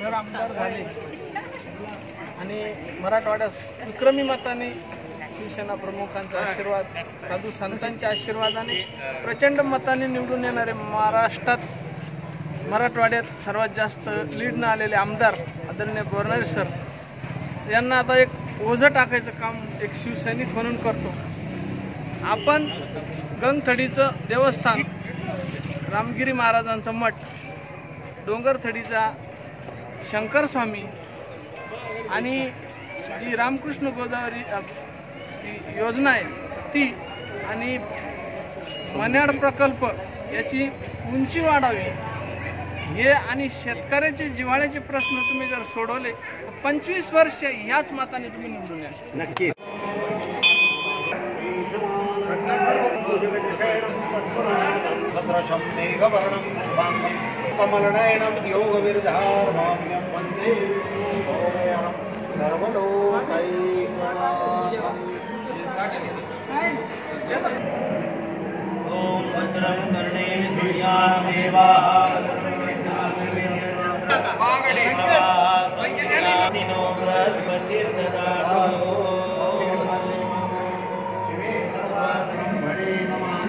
Sir आमदार झाले. आणि मराठवाड्यात विक्रमी मताने शिवसेना प्रमुखांचा आशीर्वाद साधू संतांच्या आशीर्वादाने प्रचंड मताने निवडून येणारे महाराष्ट्रात मराठवाड्यात सर्वात जास्त लीडनं आलेले आमदार आदरणीय बोरणारे सर यांना आता एक ओझं टाकायचं काम एक शिवसैनिक म्हणून करतो. आपण गंगथडीचं देवस्थान रामगिरी महाराजांचं मठ डोंगरथडीचा शंकर स्वामी आणि जी रामकृष्ण गोदावरी योजना आहे ती आणि मन्याड प्रकल्प याची उंची वाढावी. हे आणि शेतकऱ्याचे जिव्हाळ्याचे प्रश्न तुम्ही जर सोडवले तर पंचवीस वर्ष ह्याच मताने तुम्ही निवडून या नक्की सदृशं मेघवर्णं शुभाङ्गं कमलनयनं योगविरधार्माम्यं वन्दे ॐ भद्रं कर्णे धिया देवाः दिनो बृहस्पतिर्ददातु शिवे सर्वाब्रह्मणे नमः